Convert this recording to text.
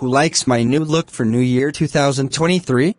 Who likes my new look for New Year 2023?